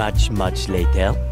Much, much later.